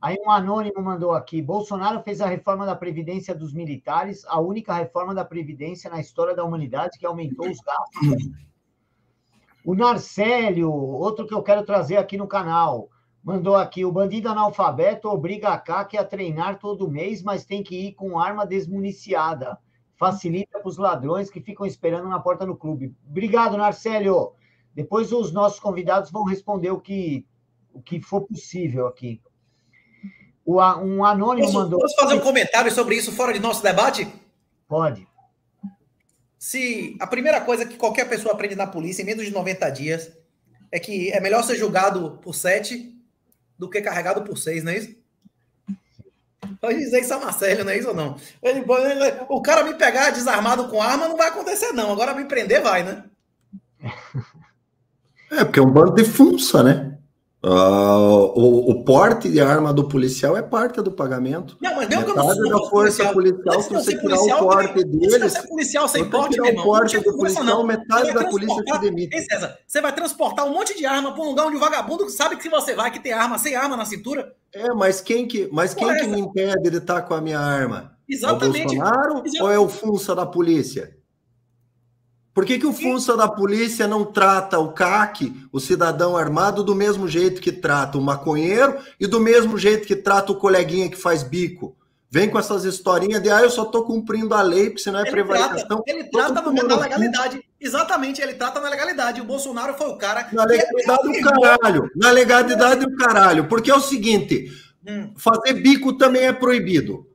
Aí um anônimo mandou aqui: Bolsonaro fez a reforma da Previdência dos militares, a única reforma da Previdência na história da humanidade que aumentou os gastos. O Narcélio, outro que eu quero trazer aqui no canal, mandou aqui: o bandido analfabeto obriga a CAC a treinar todo mês, mas tem que ir com arma desmuniciada. Facilita para os ladrões que ficam esperando na porta do clube. Obrigado, Narcélio. Depois os nossos convidados vão responder o que, o que for possível aqui. O, um anônimo posso, mandou. Posso fazer um comentário sobre isso fora de nosso debate? Pode. Se a primeira coisa que qualquer pessoa aprende na polícia em menos de 90 dias é que é melhor ser julgado por 7 do que carregado por 6, não é isso? Pode dizer isso a Marcelo, não é isso ou não? Ele, ele, o cara me pegar desarmado com arma não vai acontecer, não. Agora me prender vai, né? É, porque é um bando de funça, né? Uh, o, o, porte de arma do policial é parte do pagamento. Não, mas mesmo que eu não sou da força policial, policial se você tirar o porte deles. Se policial sem porte, irmão, o porte do policial, não. metade da polícia te demite. Ei, César, você vai transportar um monte de arma para um lugar onde o vagabundo sabe que se você vai que tem arma, sem arma na cintura. É, mas quem que, mas quem que me impede de estar com a minha arma? Exatamente. É o Bolsonaro Exatamente. ou é o funça da polícia? Por que, que o funça da polícia não trata o CAC, o cidadão armado, do mesmo jeito que trata o maconheiro e do mesmo jeito que trata o coleguinha que faz bico? Vem com essas historinhas de, ah, eu só estou cumprindo a lei, porque senão é ele prevaricação. Trata, ele trata na legalidade. Exatamente, ele trata na legalidade. O Bolsonaro foi o cara. Na legalidade do caralho. Na legalidade do caralho. Porque é o seguinte: hum. fazer bico também é proibido.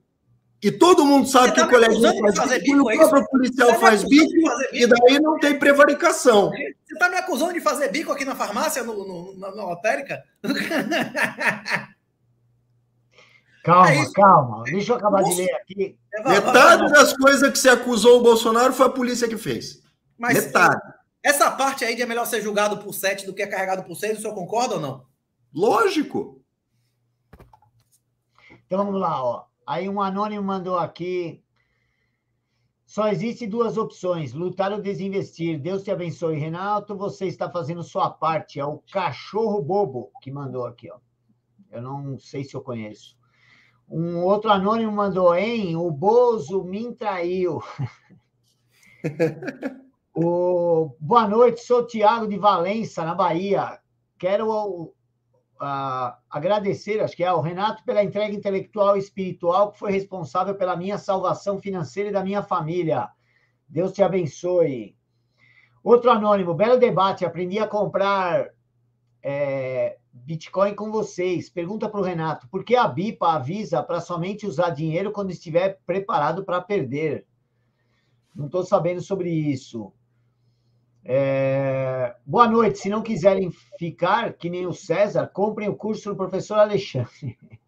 E todo mundo sabe que tá o coleguinha faz bico, bico, o próprio é policial tá faz bico, bico, e daí não tem prevaricação. Você está me acusando de fazer bico aqui na farmácia, no, no, na, na lotérica? Calma, é calma. Deixa eu acabar Nossa. de ler aqui. É, Metade das coisas que você acusou o Bolsonaro foi a polícia que fez. Mas, Metade. Essa parte aí de é melhor ser julgado por sete do que é carregado por seis, o senhor concorda ou não? Lógico. Então vamos lá, ó. Aí um anônimo mandou aqui. Só existe duas opções: lutar ou desinvestir. Deus te abençoe, Renato. Você está fazendo sua parte. É o cachorro bobo que mandou aqui, ó. Eu não sei se eu conheço. Um outro anônimo mandou, hein? O Bozo me traiu. o... Boa noite, sou Tiago de Valença, na Bahia. Quero agradecer, acho que é ao Renato, pela entrega intelectual e espiritual que foi responsável pela minha salvação financeira e da minha família. Deus te abençoe. Outro anônimo, belo debate. Aprendi a comprar é, Bitcoin com vocês. Pergunta para o Renato: por que a BIPA avisa para somente usar dinheiro quando estiver preparado para perder? Não estou sabendo sobre isso. É... Boa noite. Se não quiserem ficar, que nem o César, comprem o curso do professor Alexandre.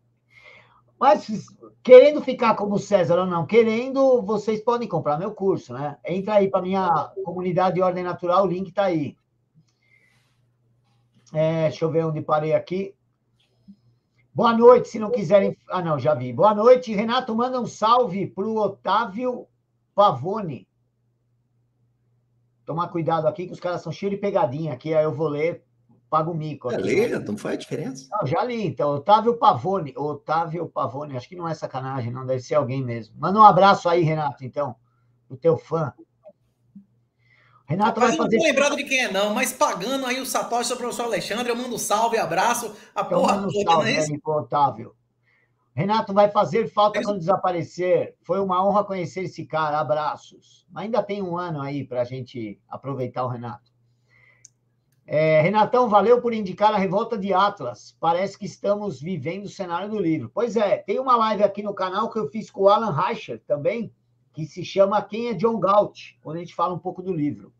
Mas querendo ficar como César ou não, querendo, vocês podem comprar meu curso, né? Entra aí para minha comunidade de ordem natural, o link está aí. É, deixa eu ver onde parei aqui. Boa noite, se não quiserem. Ah, não, já vi. Boa noite, Renato. Manda um salve para o Otávio Pavone. Tomar cuidado aqui, que os caras são cheios de pegadinha aqui, aí eu vou ler, pago o mico. É, lê, não faz diferença. Não, já li, então. Otávio Pavone. Otávio Pavone, acho que não é sacanagem, não, deve ser alguém mesmo. Manda um abraço aí, Renato, então, o teu fã. Renato Rapaz, vai fazer. Eu não tô lembrado de quem é, não, mas pagando aí o Satoshi o professor Alexandre, eu mando um salve, abraço, a então, porra toda, salve, não é isso? Otávio. Renato vai fazer falta quando desaparecer. Foi uma honra conhecer esse cara. Abraços. Ainda tem um ano aí para a gente aproveitar o Renato. É, Renatão, valeu por indicar a revolta de Atlas. Parece que estamos vivendo o cenário do livro. Pois é, tem uma live aqui no canal que eu fiz com o Alan Reicher também, que se chama Quem é John Galt, onde a gente fala um pouco do livro.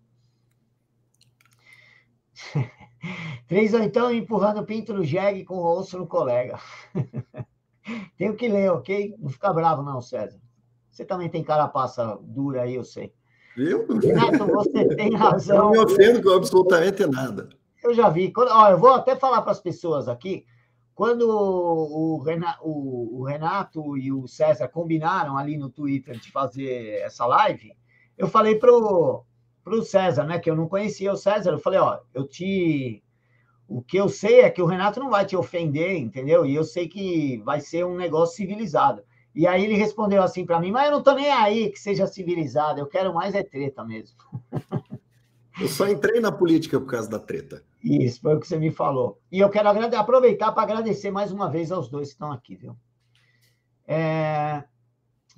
Três ou então empurrando o pinto no jegue com o osso no colega. Tenho que ler, ok? Não fica bravo, não, César. Você também tem carapaça dura aí, eu sei. Eu? Renato, você tem razão. Não me ofendo com absolutamente nada. Eu já vi. Quando, ó, eu vou até falar para as pessoas aqui. Quando o Renato, o Renato e o César combinaram ali no Twitter de fazer essa live, eu falei para o César, né? Que eu não conhecia o César. Eu falei, ó, eu te O que eu sei é que o Renato não vai te ofender, entendeu? E eu sei que vai ser um negócio civilizado. E aí ele respondeu assim para mim: Mas eu não tô nem aí que seja civilizado, eu quero mais é treta mesmo. Eu só entrei na política por causa da treta. Isso, foi o que você me falou. E eu quero aproveitar para agradecer mais uma vez aos dois que estão aqui, viu? É...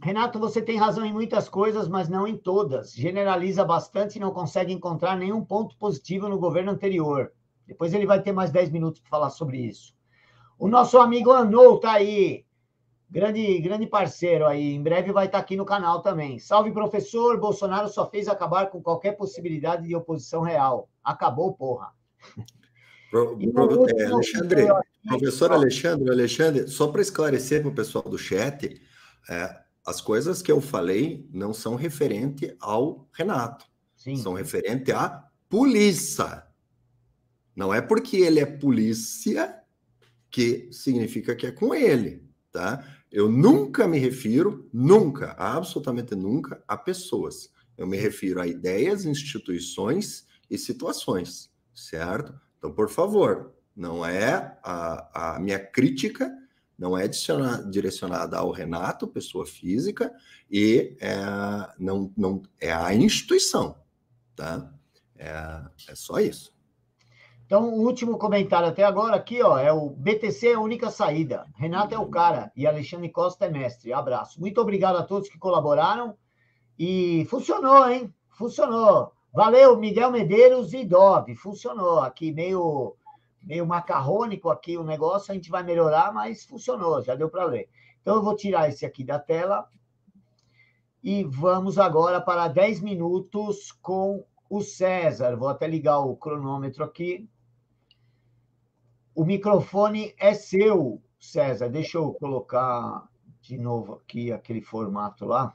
Renato, você tem razão em muitas coisas, mas não em todas. Generaliza bastante e não consegue encontrar nenhum ponto positivo no governo anterior. Depois ele vai ter mais 10 minutos para falar sobre isso. O nosso amigo Anou está aí. Grande, grande parceiro aí. Em breve vai estar tá aqui no canal também. Salve, professor. Bolsonaro só fez acabar com qualquer possibilidade de oposição real. Acabou, porra. Pro, pro, é, Alexandre, professor Alexandre, Alexandre, só para esclarecer para o pessoal do chat, é, as coisas que eu falei não são referente ao Renato, Sim. são referente à polícia. Não é porque ele é polícia que significa que é com ele, tá? Eu nunca me refiro, nunca, absolutamente nunca, a pessoas. Eu me refiro a ideias, instituições e situações, certo? Então, por favor, não é a, a minha crítica, não é direcionada ao Renato, pessoa física, e é, não, não é a instituição, tá? É, é só isso. Então, o último comentário até agora aqui, ó, é o BTC é a única saída. Renato é o cara e Alexandre Costa é mestre. Abraço. Muito obrigado a todos que colaboraram e funcionou, hein? Funcionou. Valeu, Miguel Medeiros e Dove. Funcionou aqui meio meio macarrônico aqui o negócio, a gente vai melhorar, mas funcionou, já deu para ler. Então eu vou tirar esse aqui da tela e vamos agora para 10 minutos com o César. Vou até ligar o cronômetro aqui. O microfone é seu, César. Deixa eu colocar de novo aqui aquele formato lá.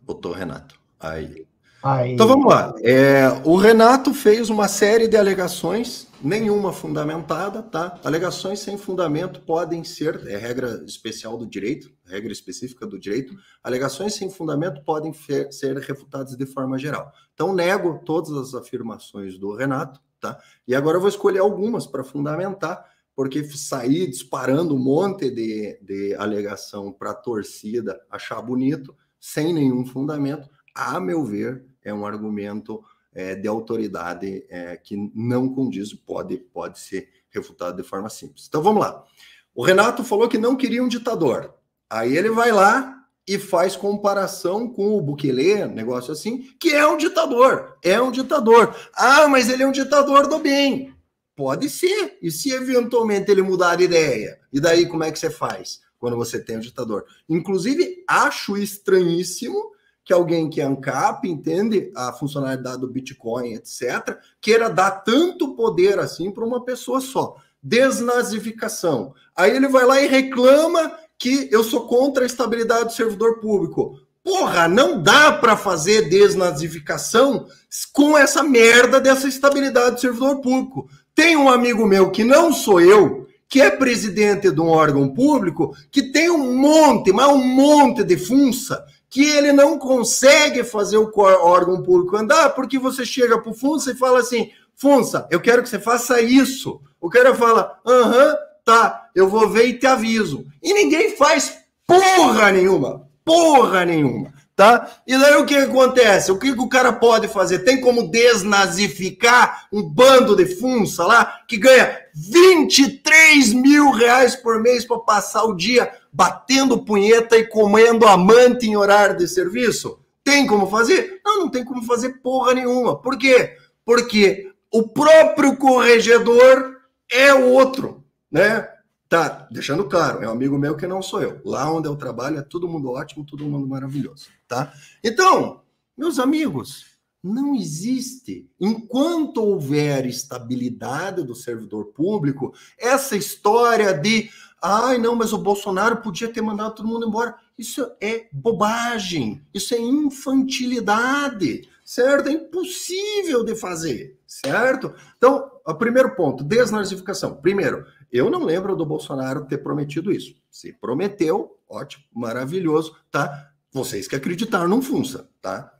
Botou Renato. Aí. Aí. Então vamos lá. É, o Renato fez uma série de alegações, nenhuma fundamentada, tá? Alegações sem fundamento podem ser, é regra especial do direito, regra específica do direito, alegações sem fundamento podem ser refutadas de forma geral. Então, nego todas as afirmações do Renato, tá? E agora eu vou escolher algumas para fundamentar, porque sair disparando um monte de, de alegação para a torcida achar bonito, sem nenhum fundamento, a meu ver, é um argumento é, de autoridade é, que não condiz, pode, pode ser refutado de forma simples. Então vamos lá. O Renato falou que não queria um ditador. Aí ele vai lá e faz comparação com o Bukele, negócio assim, que é um ditador, é um ditador. Ah, mas ele é um ditador do bem. Pode ser. E se eventualmente ele mudar de ideia? E daí como é que você faz quando você tem um ditador? Inclusive, acho estranhíssimo que alguém que é ANCAP, entende a funcionalidade do Bitcoin, etc., queira dar tanto poder assim para uma pessoa só. Desnazificação. Aí ele vai lá e reclama que eu sou contra a estabilidade do servidor público. Porra, não dá para fazer desnazificação com essa merda dessa estabilidade do servidor público. Tem um amigo meu que não sou eu, que é presidente de um órgão público, que tem um monte, mas um monte de funça, que ele não consegue fazer o órgão público andar, porque você chega para o Funça e fala assim: Funça, eu quero que você faça isso. O cara fala: aham, Tá, eu vou ver e te aviso. E ninguém faz porra nenhuma. Porra nenhuma. Tá? E daí o que acontece? O que o cara pode fazer? Tem como desnazificar um bando de funça lá que ganha 23 mil reais por mês para passar o dia batendo punheta e comendo amante em horário de serviço? Tem como fazer? Não, não tem como fazer porra nenhuma. Por quê? Porque o próprio corregedor é o outro né? Tá, deixando claro, é um amigo meu que não sou eu. Lá onde eu trabalho é todo mundo ótimo, todo mundo maravilhoso, tá? Então, meus amigos, não existe, enquanto houver estabilidade do servidor público, essa história de, ai não, mas o Bolsonaro podia ter mandado todo mundo embora. Isso é bobagem, isso é infantilidade, certo? É impossível de fazer, certo? Então, o primeiro ponto, desnazificação. Primeiro, eu não lembro do Bolsonaro ter prometido isso. Se prometeu, ótimo, maravilhoso, tá? Vocês que acreditaram não funça, tá?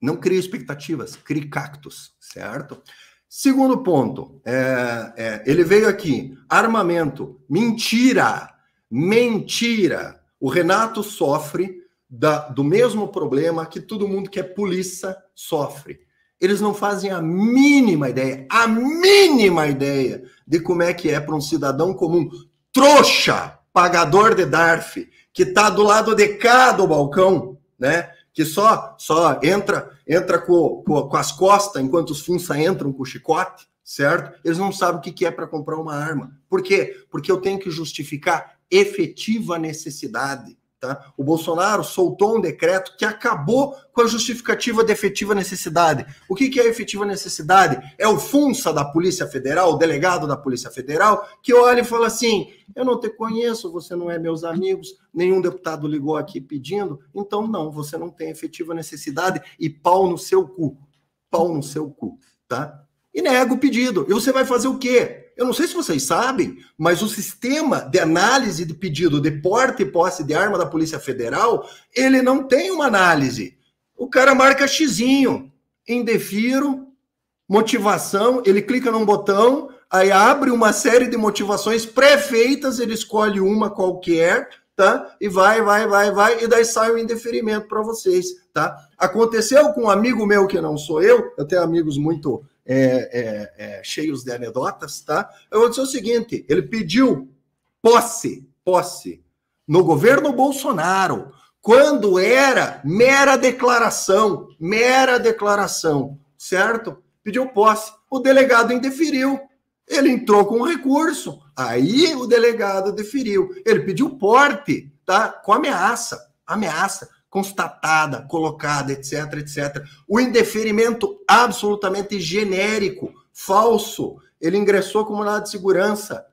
Não crie expectativas, crie cactos, certo? Segundo ponto, é, é, ele veio aqui, armamento, mentira, mentira. O Renato sofre da, do mesmo problema que todo mundo que é polícia sofre. Eles não fazem a mínima ideia, a mínima ideia de como é que é para um cidadão comum, trouxa, pagador de DARF, que está do lado de cá do balcão, né? Que só só entra entra com, com, com as costas enquanto os funça entram com o chicote, certo? Eles não sabem o que, que é para comprar uma arma. Por quê? Porque eu tenho que justificar efetiva necessidade. Tá? O Bolsonaro soltou um decreto que acabou com a justificativa de efetiva necessidade. O que, que é efetiva necessidade? É o FUNSA da Polícia Federal, o delegado da Polícia Federal, que olha e fala assim: eu não te conheço, você não é meus amigos, nenhum deputado ligou aqui pedindo, então não, você não tem efetiva necessidade e pau no seu cu. Pau no seu cu, tá? E nega o pedido. E você vai fazer o quê? Eu não sei se vocês sabem, mas o sistema de análise de pedido de porte e posse de arma da Polícia Federal, ele não tem uma análise. O cara marca xizinho, indefiro, motivação, ele clica num botão, aí abre uma série de motivações pré-feitas, ele escolhe uma qualquer, tá? E vai, vai, vai, vai, e daí sai o indeferimento para vocês, tá? Aconteceu com um amigo meu que não sou eu, eu tenho amigos muito é, é, é, cheios de anedotas, tá? Eu vou dizer o seguinte: ele pediu posse, posse, no governo Bolsonaro, quando era mera declaração, mera declaração, certo? Pediu posse. O delegado indeferiu. Ele entrou com recurso. Aí o delegado deferiu. Ele pediu porte, tá? Com ameaça. Ameaça constatada, colocada, etc, etc. O indeferimento absolutamente genérico, falso. Ele ingressou como mandado de segurança.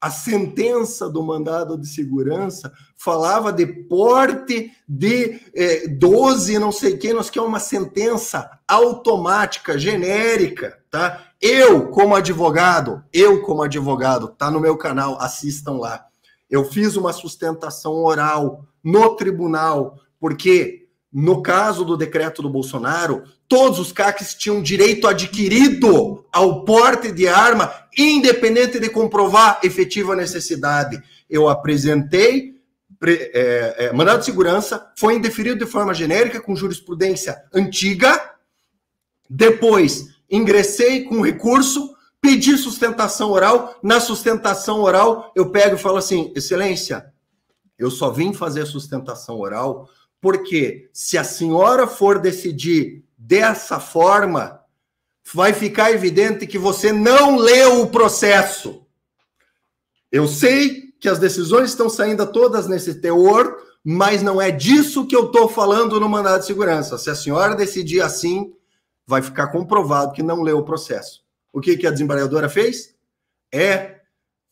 A sentença do mandado de segurança falava de porte de eh, 12, não sei quem, nós que é uma sentença automática, genérica, tá? Eu, como advogado, eu, como advogado, tá no meu canal, assistam lá. Eu fiz uma sustentação oral no tribunal porque no caso do decreto do Bolsonaro, todos os CACs tinham direito adquirido ao porte de arma, independente de comprovar efetiva necessidade. Eu apresentei é, é, mandado de segurança, foi indeferido de forma genérica, com jurisprudência antiga. Depois, ingressei com recurso, pedi sustentação oral. Na sustentação oral, eu pego e falo assim: Excelência, eu só vim fazer sustentação oral porque se a senhora for decidir dessa forma, vai ficar evidente que você não leu o processo. Eu sei que as decisões estão saindo todas nesse teor, mas não é disso que eu estou falando no mandado de segurança. Se a senhora decidir assim, vai ficar comprovado que não leu o processo. O que, que a desembargadora fez? É,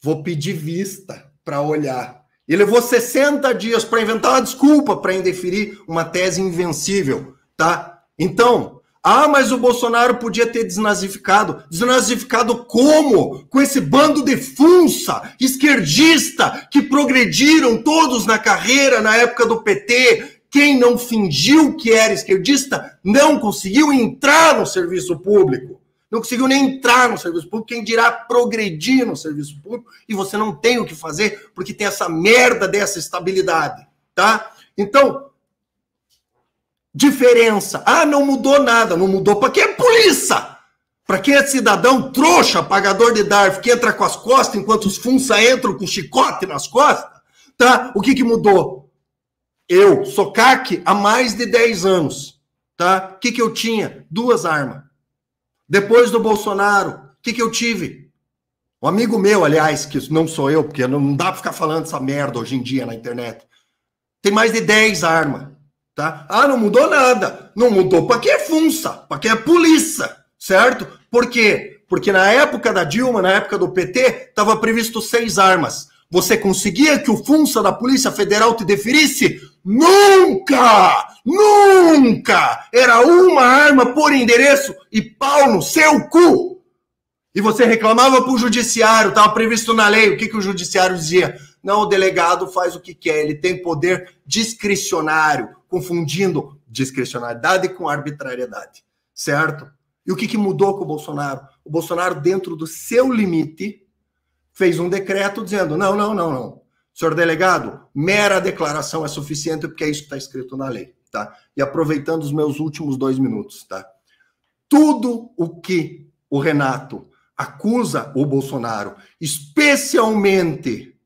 vou pedir vista para olhar. E levou 60 dias para inventar uma desculpa para indeferir uma tese invencível, tá? Então, ah, mas o Bolsonaro podia ter desnazificado. Desnazificado como? Com esse bando de funça, esquerdista, que progrediram todos na carreira na época do PT. Quem não fingiu que era esquerdista não conseguiu entrar no serviço público não conseguiu nem entrar no serviço público, quem dirá progredir no serviço público, e você não tem o que fazer, porque tem essa merda dessa estabilidade, tá? Então, diferença. Ah, não mudou nada, não mudou para quem é polícia? Para quem é cidadão trouxa, pagador de DARF, que entra com as costas enquanto os funça entram com chicote nas costas, tá? O que que mudou? Eu sou CAC há mais de 10 anos, tá? O que que eu tinha? Duas armas. Depois do Bolsonaro, o que, que eu tive? Um amigo meu, aliás, que não sou eu, porque não dá para ficar falando essa merda hoje em dia na internet. Tem mais de 10 armas, tá? Ah, não mudou nada. Não mudou para quem é funça, para quem é polícia, certo? Por quê? Porque na época da Dilma, na época do PT, estava previsto seis armas. Você conseguia que o funça da Polícia Federal te deferisse? Nunca! Nunca! Era uma arma por endereço e pau no seu cu! E você reclamava para o judiciário, estava previsto na lei. O que, que o judiciário dizia? Não, o delegado faz o que quer, ele tem poder discricionário, confundindo discricionariedade com arbitrariedade, certo? E o que, que mudou com o Bolsonaro? O Bolsonaro, dentro do seu limite, fez um decreto dizendo: não, não, não, não. Senhor delegado, mera declaração é suficiente porque é isso que está escrito na lei, tá? E aproveitando os meus últimos dois minutos, tá? Tudo o que o Renato acusa o Bolsonaro, especialmente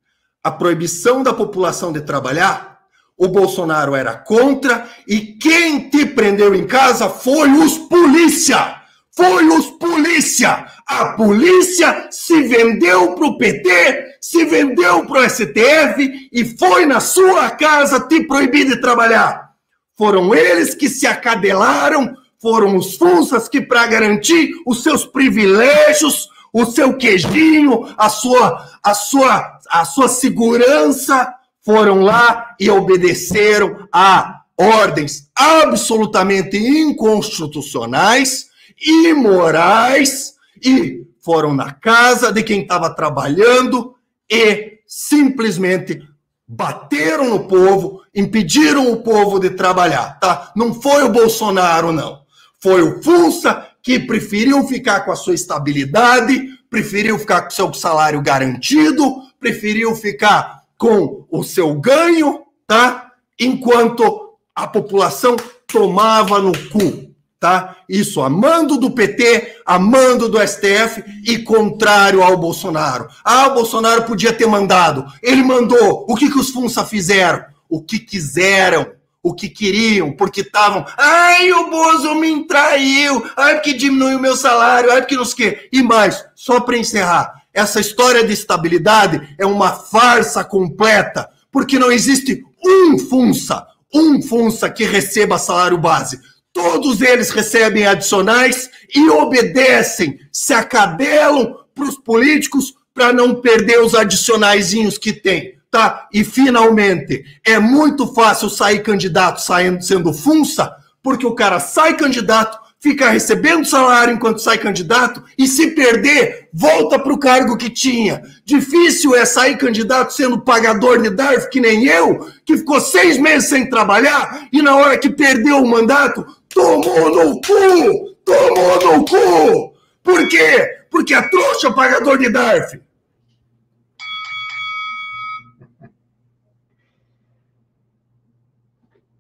a proibição da população de trabalhar, o Bolsonaro era contra e quem te prendeu em casa foi os polícia. Foi os polícia. A polícia se vendeu pro PT, se vendeu pro STF e foi na sua casa te proibir de trabalhar. Foram eles que se acadelaram, foram os funsas que para garantir os seus privilégios, o seu queijinho, a sua a sua a sua segurança, foram lá e obedeceram a ordens absolutamente inconstitucionais, imorais e foram na casa de quem estava trabalhando e simplesmente bateram no povo, impediram o povo de trabalhar, tá? Não foi o Bolsonaro não. Foi o Funça que preferiu ficar com a sua estabilidade, preferiu ficar com o seu salário garantido, preferiu ficar com o seu ganho, tá? Enquanto a população tomava no cu, tá? Isso amando do PT, amando do STF e contrário ao Bolsonaro. Ah, o Bolsonaro podia ter mandado. Ele mandou. O que que os Funça fizeram? O que quiseram o que queriam, porque estavam, ai, o Bozo me traiu, ai, porque diminuiu meu salário, ai, porque não sei o quê. E mais, só para encerrar, essa história de estabilidade é uma farsa completa, porque não existe um funça, um funça que receba salário base. Todos eles recebem adicionais e obedecem, se acadelam para os políticos para não perder os adicionaizinhos que tem. Tá? E finalmente, é muito fácil sair candidato saindo sendo funça, porque o cara sai candidato, fica recebendo salário enquanto sai candidato e se perder, volta para o cargo que tinha. Difícil é sair candidato sendo pagador de DARF, que nem eu, que ficou seis meses sem trabalhar e na hora que perdeu o mandato, tomou no cu! Tomou no cu! Por quê? Porque é trouxa pagador de DARF.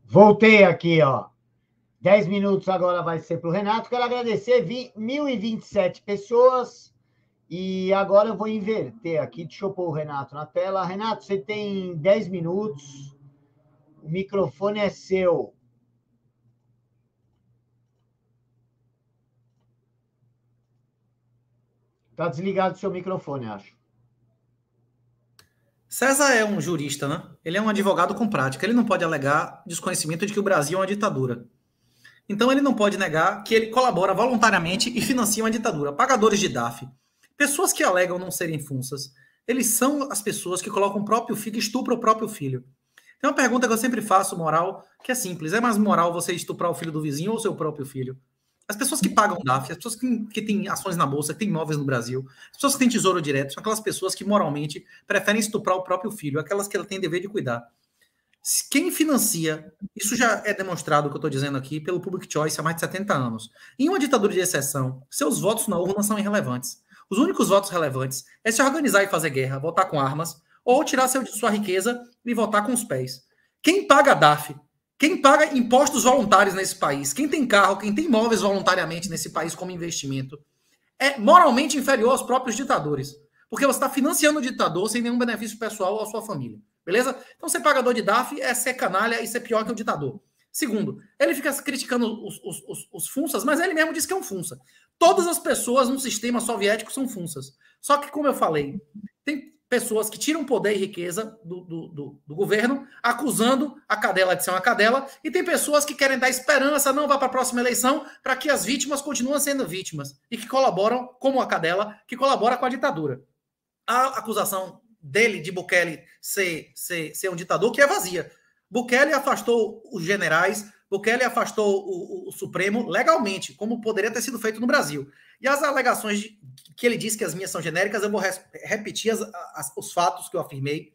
Voltei aqui, ó. 10 minutos agora vai ser para o Renato. Quero agradecer 1.027 pessoas. E agora eu vou inverter aqui. Deixa eu pôr o Renato na tela. Renato, você tem 10 minutos. O microfone é seu. Está desligado o seu microfone, acho. César é um jurista, né? Ele é um advogado com prática. Ele não pode alegar desconhecimento de que o Brasil é uma ditadura. Então ele não pode negar que ele colabora voluntariamente e financia uma ditadura. Pagadores de DAF, pessoas que alegam não serem funças, eles são as pessoas que colocam o próprio filho, estupram o próprio filho. Tem uma pergunta que eu sempre faço, moral, que é simples: é mais moral você estuprar o filho do vizinho ou o seu próprio filho? As pessoas que pagam DAF, as pessoas que, que têm ações na bolsa, que têm imóveis no Brasil, as pessoas que têm tesouro direto, são aquelas pessoas que moralmente preferem estuprar o próprio filho, aquelas que ela tem dever de cuidar. Quem financia, isso já é demonstrado, o que eu estou dizendo aqui, pelo Public Choice há mais de 70 anos. Em uma ditadura de exceção, seus votos na urna são irrelevantes. Os únicos votos relevantes é se organizar e fazer guerra, votar com armas, ou tirar seu, sua riqueza e votar com os pés. Quem paga DAF, quem paga impostos voluntários nesse país, quem tem carro, quem tem imóveis voluntariamente nesse país como investimento, é moralmente inferior aos próprios ditadores. Porque você está financiando o ditador sem nenhum benefício pessoal à sua família. Beleza? Então, ser pagador de DAF é ser canalha e ser pior que o ditador. Segundo, ele fica criticando os, os, os, os funsas, mas ele mesmo diz que é um funsa. Todas as pessoas no sistema soviético são funsas. Só que, como eu falei, tem pessoas que tiram poder e riqueza do, do, do, do, governo, acusando a cadela de ser uma cadela, e tem pessoas que querem dar esperança, não vá para a próxima eleição, para que as vítimas continuem sendo vítimas, e que colaboram, como a cadela, que colabora com a ditadura. A acusação dele, de Bukele, ser, ser, ser um ditador, que é vazia. Bukele afastou os generais, Bukele afastou o, o, Supremo legalmente, como poderia ter sido feito no Brasil. E as alegações de, que ele disse que as minhas são genéricas, eu vou res, repetir as, as, os fatos que eu afirmei.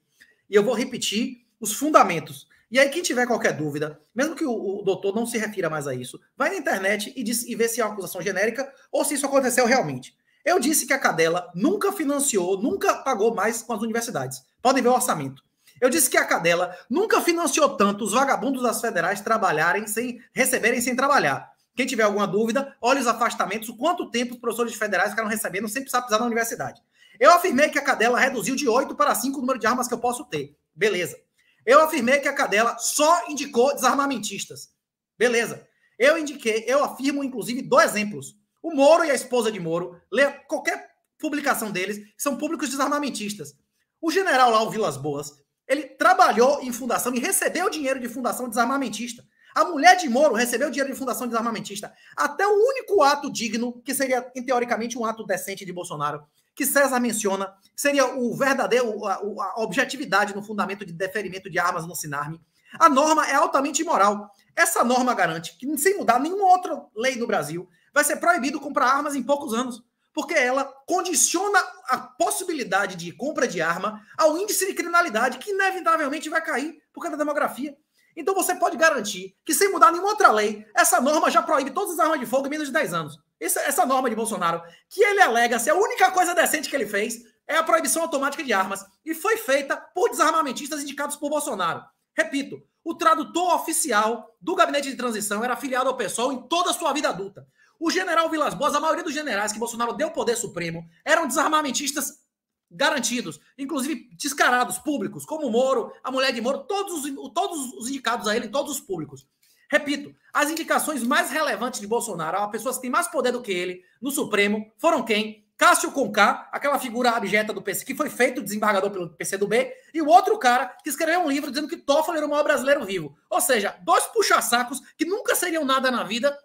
E eu vou repetir os fundamentos. E aí, quem tiver qualquer dúvida, mesmo que o, o doutor não se refira mais a isso, vai na internet e, diz, e vê se é uma acusação genérica ou se isso aconteceu realmente. Eu disse que a Cadela nunca financiou, nunca pagou mais com as universidades. Podem ver o orçamento. Eu disse que a Cadela nunca financiou tanto os vagabundos das federais trabalharem sem receberem sem trabalhar. Quem tiver alguma dúvida, olhe os afastamentos, o quanto tempo os professores federais ficaram recebendo sem precisar pisar na universidade. Eu afirmei que a Cadela reduziu de 8 para 5 o número de armas que eu posso ter. Beleza. Eu afirmei que a Cadela só indicou desarmamentistas. Beleza. Eu indiquei, eu afirmo, inclusive, dois exemplos. O Moro e a esposa de Moro, lê qualquer publicação deles, são públicos desarmamentistas. O general lá, o Vilas Boas, ele trabalhou em fundação e recebeu dinheiro de fundação desarmamentista. A mulher de Moro recebeu dinheiro de fundação desarmamentista. Até o único ato digno, que seria, teoricamente, um ato decente de Bolsonaro, que César menciona, seria o verdadeiro, a, a objetividade no fundamento de deferimento de armas no Sinarme. A norma é altamente imoral. Essa norma garante que, sem mudar nenhuma outra lei no Brasil, vai ser proibido comprar armas em poucos anos, porque ela condiciona a possibilidade de compra de arma ao índice de criminalidade, que inevitavelmente vai cair por causa da demografia. Então você pode garantir que, sem mudar nenhuma outra lei, essa norma já proíbe todas as armas de fogo em menos de 10 anos. Essa, essa norma de Bolsonaro, que ele alega ser a única coisa decente que ele fez, é a proibição automática de armas. E foi feita por desarmamentistas indicados por Bolsonaro. Repito, o tradutor oficial do gabinete de transição era afiliado ao PSOL em toda a sua vida adulta. O general Vilas Boas, a maioria dos generais que Bolsonaro deu poder supremo, eram desarmamentistas garantidos, inclusive descarados, públicos, como o Moro, a mulher de Moro, todos os, todos os indicados a ele, todos os públicos. Repito, as indicações mais relevantes de Bolsonaro, a pessoas que têm mais poder do que ele no Supremo, foram quem? Cássio Conká, aquela figura abjeta do PC, que foi feito desembargador pelo PCdoB, e o outro cara que escreveu um livro dizendo que Toffoli era o maior brasileiro vivo. Ou seja, dois puxa-sacos que nunca seriam nada na vida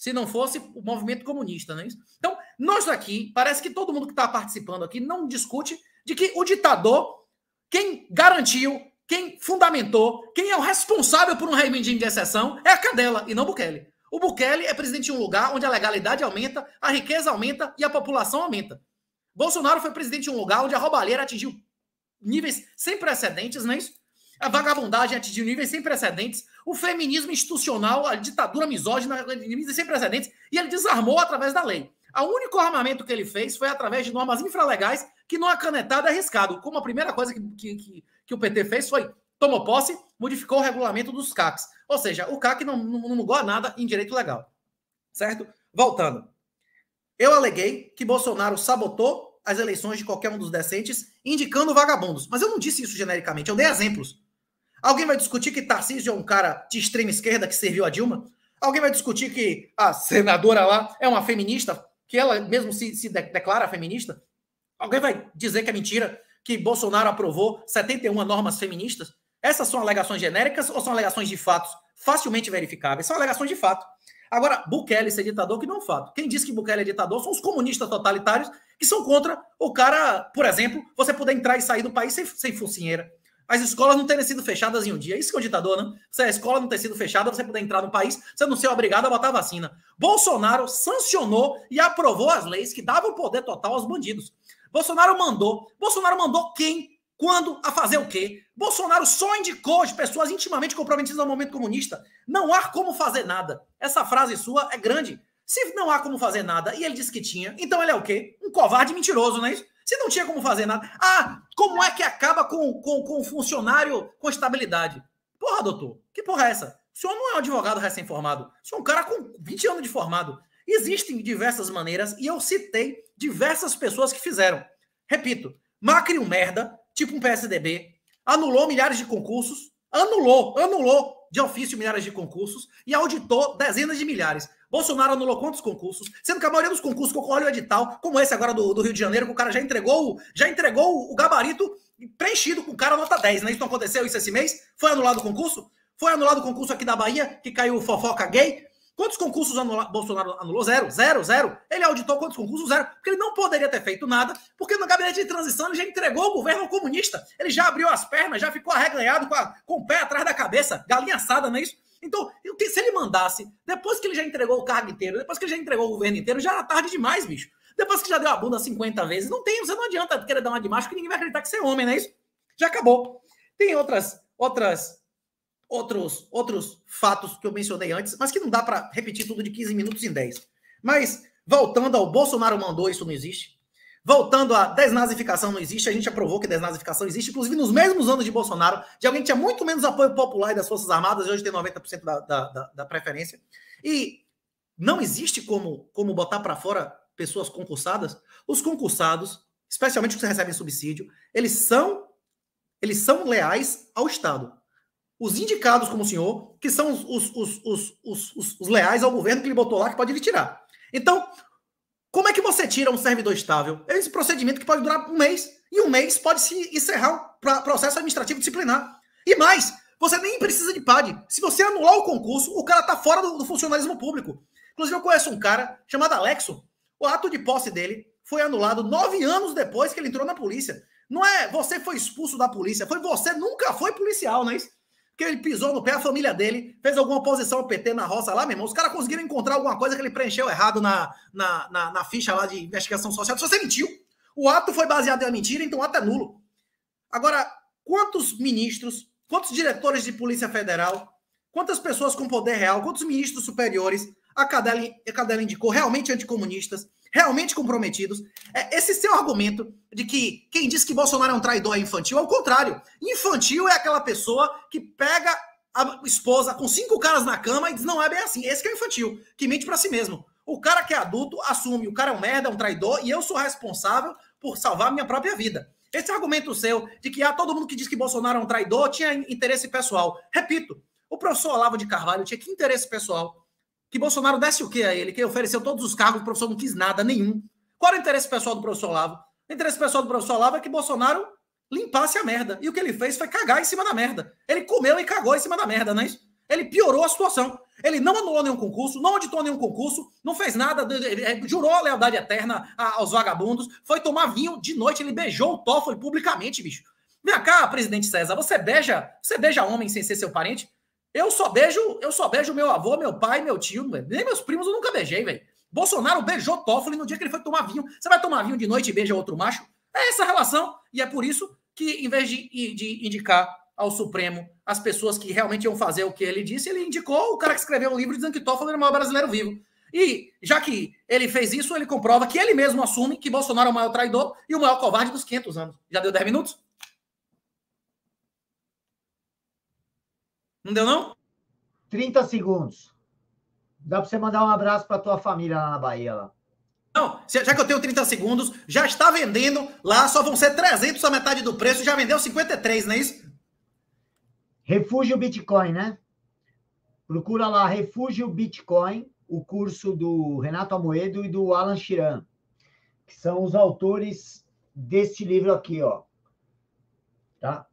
se não fosse o movimento comunista, não é isso? Então, nós aqui, parece que todo mundo que está participando aqui não discute de que o ditador, quem garantiu, quem fundamentou, quem é o responsável por um regime de exceção é a Cadela e não Bukele. O Bukele é presidente de um lugar onde a legalidade aumenta, a riqueza aumenta e a população aumenta. Bolsonaro foi presidente de um lugar onde a roubalheira atingiu níveis sem precedentes, não é isso? A vagabundagem atingiu níveis sem precedentes, o feminismo institucional, a ditadura misógina, níveis sem precedentes, e ele desarmou através da lei. O único armamento que ele fez foi através de normas infralegais que não acanetado é arriscado. Como a primeira coisa que, que, que, o PT fez foi tomou posse, modificou o regulamento dos CACs. Ou seja, o CAC não, não, não mudou nada em direito legal. Certo? Voltando. Eu aleguei que Bolsonaro sabotou as eleições de qualquer um dos decentes, indicando vagabundos. Mas eu não disse isso genericamente, eu dei exemplos. Alguém vai discutir que Tarcísio é um cara de extrema esquerda que serviu a Dilma? Alguém vai discutir que a senadora lá é uma feminista, que ela mesmo se, se de declara feminista? Alguém vai dizer que é mentira que Bolsonaro aprovou 71 normas feministas? Essas são alegações genéricas ou são alegações de fatos facilmente verificáveis? São alegações de fato. Agora, Bukele ser ditador, que não é um fato. Quem diz que Bukele é ditador são os comunistas totalitários que são contra o cara, por exemplo, você poder entrar e sair do país sem, sem focinheira. As escolas não terem sido fechadas em um dia. Isso que é o ditador, né? Se a escola não ter sido fechada, você poder entrar no país, você não ser obrigado a botar vacina. Bolsonaro sancionou e aprovou as leis que davam poder total aos bandidos. Bolsonaro mandou. Bolsonaro mandou quem? Quando? A fazer o quê? Bolsonaro só indicou as pessoas intimamente comprometidas ao momento comunista. Não há como fazer nada. Essa frase sua é grande. Se não há como fazer nada e ele disse que tinha, então ele é o quê? Um covarde mentiroso, não é isso? Se não tinha como fazer nada. Ah, como é que acaba com, com, com o funcionário com estabilidade? Porra, doutor, que porra é essa? O senhor não é um advogado recém-formado. O senhor é um cara com 20 anos de formado. Existem diversas maneiras e eu citei diversas pessoas que fizeram. Repito, Macri um merda, tipo um PSDB, anulou milhares de concursos, anulou, anulou de ofício milhares de concursos e auditou dezenas de milhares. Bolsonaro anulou quantos concursos? Sendo que a maioria dos concursos que ocorre o edital, como esse agora do, do, Rio de Janeiro, que o cara já entregou, já entregou o gabarito preenchido com o cara nota 10, né? Isso não aconteceu isso esse mês? Foi anulado o concurso? Foi anulado o concurso aqui da Bahia, que caiu fofoca gay? Quantos concursos anula... Bolsonaro anulou? Zero, zero, zero. Ele auditou quantos concursos? Zero. Porque ele não poderia ter feito nada, porque no gabinete de transição ele já entregou o governo comunista. Ele já abriu as pernas, já ficou arreganhado com, a... com o pé atrás da cabeça, galinha assada, não é isso? Então, se ele mandasse, depois que ele já entregou o cargo inteiro, depois que ele já entregou o governo inteiro, já era tarde demais, bicho. Depois que já deu a bunda 50 vezes, não tem, você não adianta querer dar uma de macho que ninguém vai acreditar que você é homem, não é isso? Já acabou. Tem outras, outras, outros, outros fatos que eu mencionei antes, mas que não dá para repetir tudo de 15 minutos em 10. Mas, voltando ao Bolsonaro mandou, isso não existe. Voltando à desnazificação não existe, a gente aprovou que desnazificação existe, inclusive nos mesmos anos de Bolsonaro, de alguém que tinha muito menos apoio popular e das Forças Armadas, e hoje tem 90% da, da, da, preferência. E não existe como, como botar para fora pessoas concursadas. Os concursados, especialmente os que recebem subsídio, eles são eles são leais ao Estado. Os indicados como o senhor, que são os, os, os, os leais ao governo que ele botou lá, que pode lhe tirar. Então, como é que você tira um servidor estável? É esse procedimento que pode durar um mês, e um mês pode se encerrar o processo administrativo disciplinar. E mais, você nem precisa de PAD. Se você anular o concurso, o cara tá fora do, do funcionalismo público. Inclusive, eu conheço um cara chamado Alexo. O ato de posse dele foi anulado nove anos depois que ele entrou na polícia. Não é você foi expulso da polícia, foi você nunca foi policial, não é isso? Que ele pisou no pé, a família dele fez alguma oposição ao PT na roça lá, meu irmão. Os caras conseguiram encontrar alguma coisa que ele preencheu errado na, na, na, na ficha lá de investigação social. Você mentiu, o ato foi baseado em mentira, então o ato é nulo. Agora, quantos ministros, quantos diretores de Polícia Federal, quantas pessoas com poder real, quantos ministros superiores a Cadela, a Cadela indicou realmente anticomunistas, realmente comprometidos. É, esse seu argumento de que quem diz que Bolsonaro é um traidor é infantil, ao contrário. Infantil é aquela pessoa que pega a esposa com cinco caras na cama e diz: não é bem assim. Esse que é infantil, que mente para si mesmo. O cara que é adulto assume, o cara é um merda, é um traidor, e eu sou responsável por salvar minha própria vida. Esse argumento seu de que ah, todo mundo que diz que Bolsonaro é um traidor tinha interesse pessoal. Repito, o professor Olavo de Carvalho tinha que interesse pessoal? Que Bolsonaro desse o quê a ele? Que ofereceu todos os cargos, o professor não quis nada, nenhum. Qual era o interesse pessoal do professor Olavo? O interesse pessoal do professor Olavo é que Bolsonaro limpasse a merda. E o que ele fez foi cagar em cima da merda. Ele comeu e cagou em cima da merda, não é isso? Ele piorou a situação. Ele não anulou nenhum concurso, não auditou nenhum concurso, não fez nada, jurou a lealdade eterna aos vagabundos, foi tomar vinho de noite, ele beijou o Toffoli publicamente, bicho. Vem cá, presidente César, você beija, você beija homem sem ser seu parente? Eu só beijo, eu só beijo meu avô, meu pai, meu tio, véio. nem meus primos eu nunca beijei, velho. Bolsonaro beijou Toffoli no dia que ele foi tomar vinho. Você vai tomar vinho de noite e beija outro macho? É essa relação. E é por isso que, em vez de, de indicar ao Supremo as pessoas que realmente iam fazer o que ele disse, ele indicou o cara que escreveu um livro dizendo que Toffoli era o maior brasileiro vivo. E já que ele fez isso, ele comprova que ele mesmo assume que Bolsonaro é o maior traidor e o maior covarde dos 500 anos. Já deu 10 minutos? Não deu, não? 30 segundos. Dá para você mandar um abraço para tua família lá na Bahia. Lá. Não, já que eu tenho 30 segundos, já está vendendo lá, só vão ser 300 a metade do preço, já vendeu 53, não é isso? Refúgio Bitcoin, né? Procura lá Refúgio Bitcoin, o curso do Renato Amoedo e do Alan Chiran, que são os autores deste livro aqui, ó. Tá?